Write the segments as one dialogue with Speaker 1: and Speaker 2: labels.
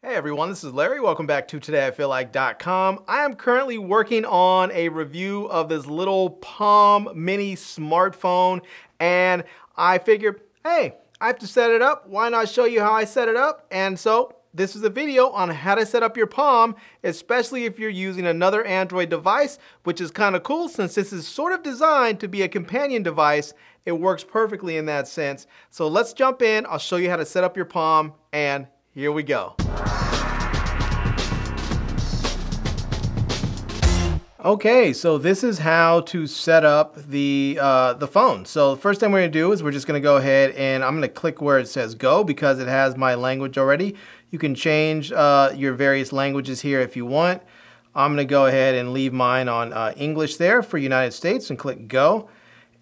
Speaker 1: Hey everyone, this is Larry. Welcome back to todayifeellike.com. I am currently working on a review of this little Palm mini smartphone and I figured, hey, I have to set it up. Why not show you how I set it up? And so this is a video on how to set up your Palm, especially if you're using another Android device, which is kind of cool since this is sort of designed to be a companion device. It works perfectly in that sense. So let's jump in. I'll show you how to set up your Palm and here we go. Okay, so this is how to set up the uh, the phone. So the first thing we're gonna do is we're just gonna go ahead and I'm gonna click where it says go because it has my language already. You can change uh, your various languages here if you want. I'm gonna go ahead and leave mine on uh, English there for United States and click go.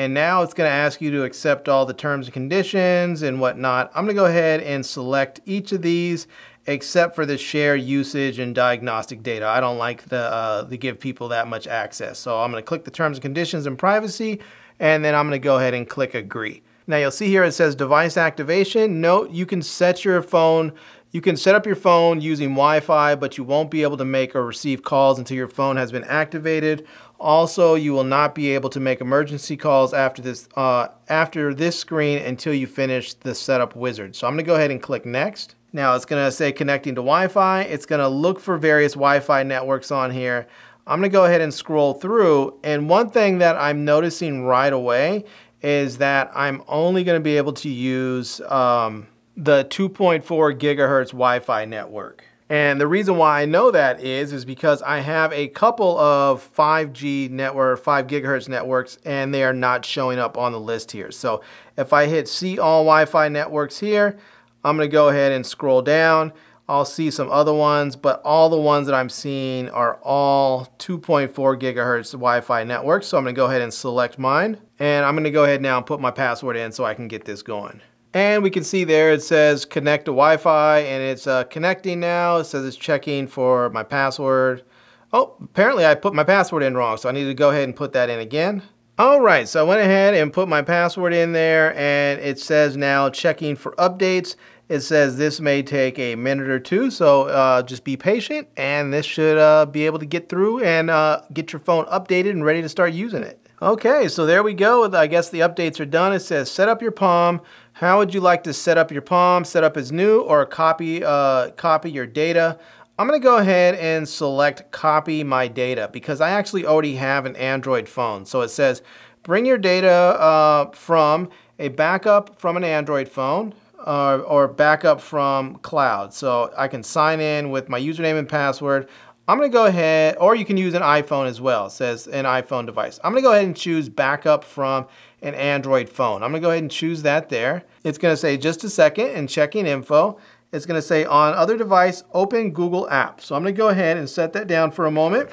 Speaker 1: And now it's gonna ask you to accept all the terms and conditions and whatnot. I'm gonna go ahead and select each of these except for the share usage and diagnostic data. I don't like the, uh, to give people that much access. So I'm gonna click the terms and conditions and privacy, and then I'm gonna go ahead and click agree. Now you'll see here it says device activation. Note you can set your phone, you can set up your phone using Wi-Fi, but you won't be able to make or receive calls until your phone has been activated. Also, you will not be able to make emergency calls after this, uh, after this screen until you finish the setup wizard. So I'm gonna go ahead and click next. Now it's going to say connecting to Wi-Fi. It's going to look for various Wi-Fi networks on here. I'm going to go ahead and scroll through. And one thing that I'm noticing right away is that I'm only going to be able to use um, the 2.4 gigahertz Wi-Fi network. And the reason why I know that is, is because I have a couple of 5G network, 5 gigahertz networks, and they are not showing up on the list here. So if I hit see all Wi-Fi networks here, I'm going to go ahead and scroll down. I'll see some other ones, but all the ones that I'm seeing are all 2.4 gigahertz Wi-Fi networks. So I'm to go ahead and select mine. And I'm going to go ahead now and put my password in so I can get this going. And we can see there it says connect to Wi-Fi and it's uh, connecting now. It says it's checking for my password. Oh, apparently I put my password in wrong, so I need to go ahead and put that in again. All right, so I went ahead and put my password in there and it says now checking for updates. It says this may take a minute or two, so uh, just be patient and this should uh, be able to get through and uh, get your phone updated and ready to start using it. Okay, so there we go. I guess the updates are done. It says set up your Palm. How would you like to set up your Palm? Set up as new or copy, uh, copy your data? I'm to go ahead and select copy my data because I actually already have an Android phone. So it says bring your data uh, from a backup from an Android phone uh, or backup from cloud. So I can sign in with my username and password. I'm to go ahead, or you can use an iPhone as well. It says an iPhone device. I'm to go ahead and choose backup from an Android phone. I'm to go ahead and choose that there. It's to say just a second and checking info it's to say on other device, open Google Apps. So I'm to go ahead and set that down for a moment.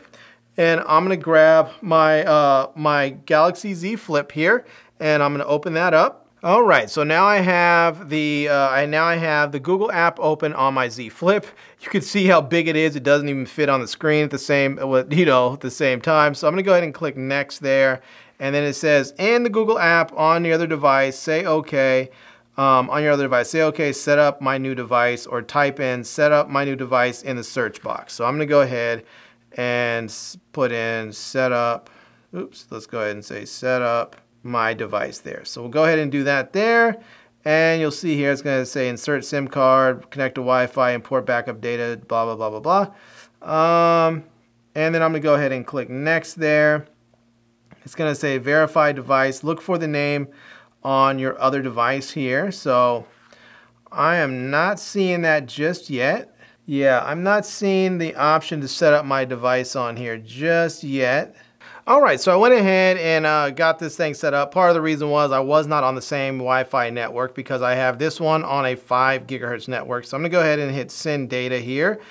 Speaker 1: And I'm to grab my, uh, my Galaxy Z Flip here, and I'm to open that up. All right, so now I have the uh, I now I have the Google app open on my Z Flip. You can see how big it is. It doesn't even fit on the screen at the same you know at the same time. So I'm going to go ahead and click next there, and then it says and the Google app on the other device. Say OK um, on your other device. Say, okay, set up my new device or type in set up my new device in the search box. So I'm going to go ahead and put in set up. Oops, let's go ahead and say set up my device there. So we'll go ahead and do that there. And you'll see here it's going to say insert SIM card, connect to Wi-Fi, import backup data, blah, blah, blah, blah, blah. Um, and then I'm going to go ahead and click next there. It's going to say verify device. Look for the name on your other device here. So I am not seeing that just yet. Yeah, I'm not seeing the option to set up my device on here just yet. All right, so I went ahead and uh, got this thing set up. Part of the reason was I was not on the same Wi-Fi network because I have this one on a 5 gigahertz network. So I'm going to go ahead and hit send data here.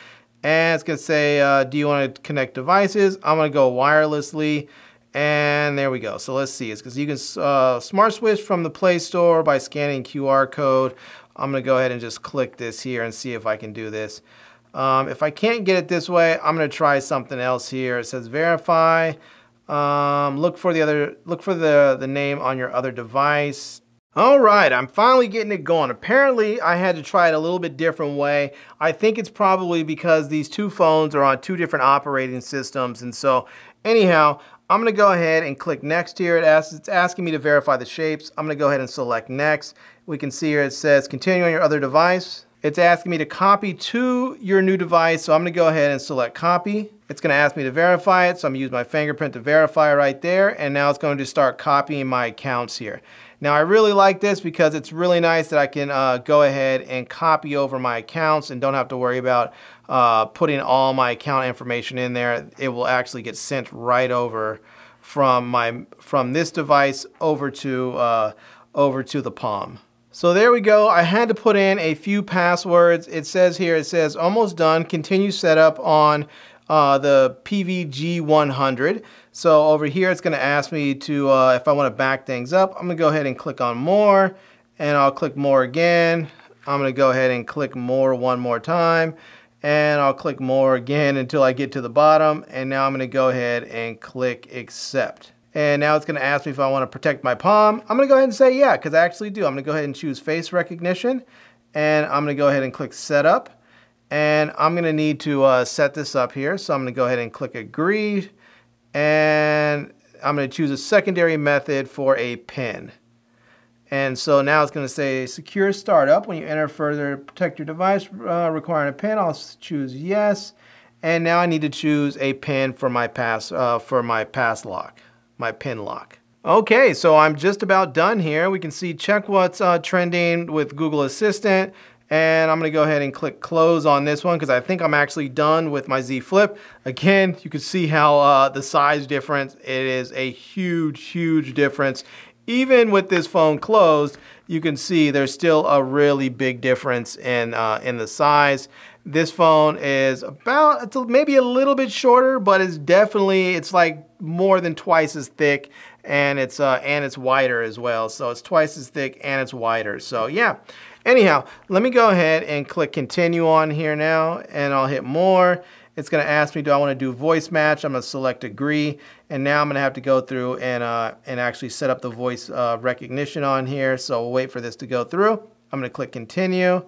Speaker 1: And it's going to say, uh, do you want to connect devices? I'm going to go wirelessly. And there we go. So let's see. It's because you can uh, smart switch from the Play Store by scanning QR code. I'm going to go ahead and just click this here and see if I can do this. Um, if I can't get it this way, I'm going to try something else here. It says verify. Um, look for the other. Look for the the name on your other device. All right, I'm finally getting it going. Apparently, I had to try it a little bit different way. I think it's probably because these two phones are on two different operating systems. And so, anyhow, I'm gonna go ahead and click next here. It asks, it's asking me to verify the shapes. I'm gonna go ahead and select next. We can see here it says continue on your other device. It's asking me to copy to your new device, so I'm gonna go ahead and select copy. It's gonna ask me to verify it, so I'm gonna use my fingerprint to verify right there, and now it's going to start copying my accounts here. Now I really like this because it's really nice that I can uh, go ahead and copy over my accounts and don't have to worry about uh, putting all my account information in there. It will actually get sent right over from my from this device over to uh, over to the Palm. So there we go. I had to put in a few passwords. It says here, it says almost done. Continue setup on uh, the PVG 100. So over here, it's going to ask me to, uh, if I want to back things up, I'm going to go ahead and click on more, and I'll click more again. I'm going to go ahead and click more one more time, and I'll click more again until I get to the bottom, and now I'm going to go ahead and click accept. And now it's going to ask me if I want to protect my palm. I'm going to go ahead and say yeah, because I actually do. I'm going to go ahead and choose face recognition, and I'm going to go ahead and click setup. And I'm going to need to uh, set this up here, so I'm to go ahead and click agree and I'm going to choose a secondary method for a pin. And so now it's going to say secure startup. When you enter further protect your device uh, requiring a pin, I'll choose yes. And now I need to choose a pin for my pass uh, for my pass lock, my pin lock. Okay, so I'm just about done here. We can see check what's uh, trending with Google Assistant. And I'm to go ahead and click close on this one because I think I'm actually done with my Z Flip. Again, you can see how uh, the size difference, it is a huge, huge difference. Even with this phone closed, you can see there's still a really big difference in, uh, in the size. This phone is about, it's maybe a little bit shorter, but it's definitely, it's like more than twice as thick and it's, uh, and it's wider as well. So it's twice as thick and it's wider. So yeah. Anyhow, let me go ahead and click continue on here now and I'll hit more. It's going to ask me, do I want to do voice match? I'm going to select agree. And now I'm going to have to go through and, uh, and actually set up the voice uh, recognition on here. So we'll wait for this to go through. I'm going to click continue.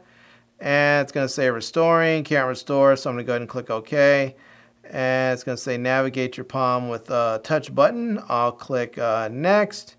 Speaker 1: And it's going to say restoring, can't restore. So I'm going to go ahead and click OK. And it's going to say navigate your palm with a touch button. I'll click uh, next.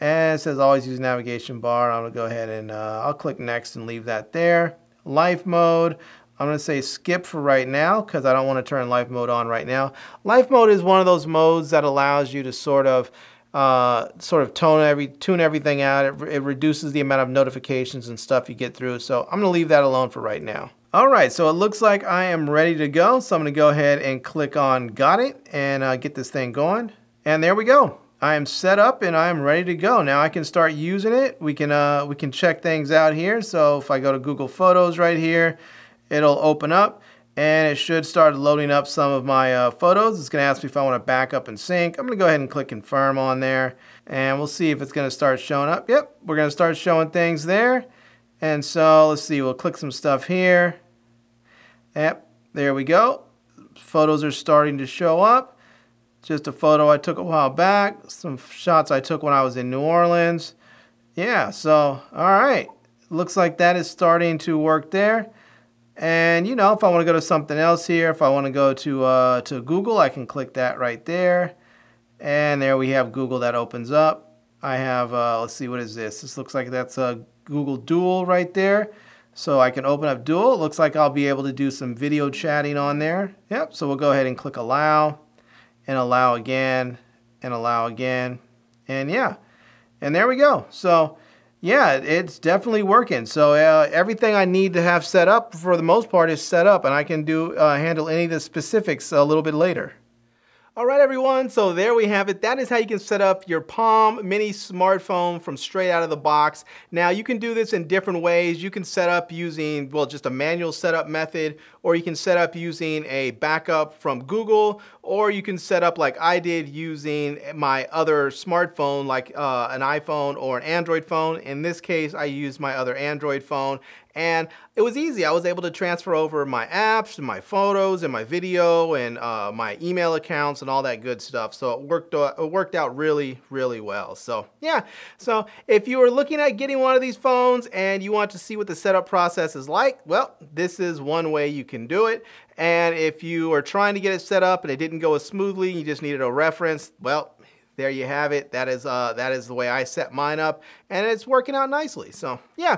Speaker 1: And it says always use navigation bar. I'm gonna go ahead and uh, I'll click next and leave that there. Life mode, I'm gonna say skip for right now because I don't wanna turn life mode on right now. Life mode is one of those modes that allows you to sort of uh, sort of tone every tune everything out. It, it reduces the amount of notifications and stuff you get through. So I'm gonna leave that alone for right now. All right, so it looks like I am ready to go. So I'm gonna go ahead and click on got it and uh, get this thing going. And there we go. I am set up and I am ready to go. Now I can start using it. We can uh, we can check things out here. So if I go to Google Photos right here, it'll open up and it should start loading up some of my uh, photos. It's going to ask me if I want to back up and sync. I'm going to go ahead and click confirm on there and we'll see if it's going to start showing up. Yep, we're going to start showing things there. And so let's see, we'll click some stuff here. Yep, there we go. Photos are starting to show up. Just a photo I took a while back. Some shots I took when I was in New Orleans. Yeah, so, all right. Looks like that is starting to work there. And, you know, if I want to go to something else here, if I want to go to, uh, to Google, I can click that right there. And there we have Google that opens up. I have, uh, let's see, what is this? This looks like that's a Google Duo right there. So I can open up Duo. It looks like I'll be able to do some video chatting on there. Yep, so we'll go ahead and click Allow and allow again and allow again. And yeah, and there we go. So yeah, it's definitely working. So uh, everything I need to have set up for the most part is set up and I can do uh, handle any of the specifics a little bit later. All right, everyone, so there we have it. That is how you can set up your Palm Mini smartphone from straight out of the box. Now, you can do this in different ways. You can set up using, well, just a manual setup method, or you can set up using a backup from Google, or you can set up like I did using my other smartphone, like uh, an iPhone or an Android phone. In this case, I used my other Android phone, And it was easy. I was able to transfer over my apps and my photos and my video and uh, my email accounts and all that good stuff. So it worked, uh, it worked out really, really well. So yeah, so if you are looking at getting one of these phones and you want to see what the setup process is like, well, this is one way you can do it. And if you are trying to get it set up and it didn't go as smoothly, you just needed a reference, well, there you have it. That is uh, that is the way I set mine up, and it's working out nicely. So yeah.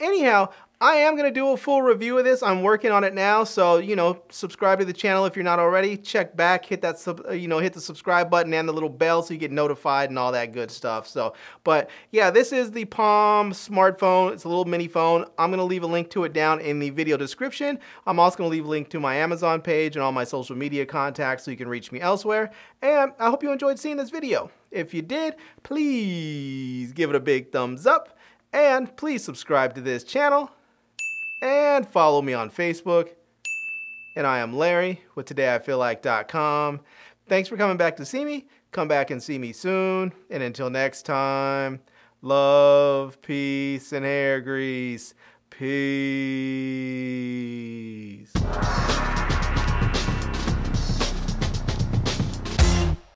Speaker 1: Anyhow, I am going to do a full review of this. I'm working on it now, so you know, subscribe to the channel if you're not already. Check back, hit that sub, uh, you know, hit the subscribe button and the little bell so you get notified and all that good stuff. So, but yeah, this is the Palm smartphone. It's a little mini phone. I'm going to leave a link to it down in the video description. I'm also going to leave a link to my Amazon page and all my social media contacts so you can reach me elsewhere. And I hope you enjoyed seeing this video. If you did, please give it a big thumbs up and please subscribe to this channel and follow me on Facebook. And I am Larry with TodayIFeelLike.com. Thanks for coming back to see me. Come back and see me soon. And until next time, love, peace, and hair grease. Peace.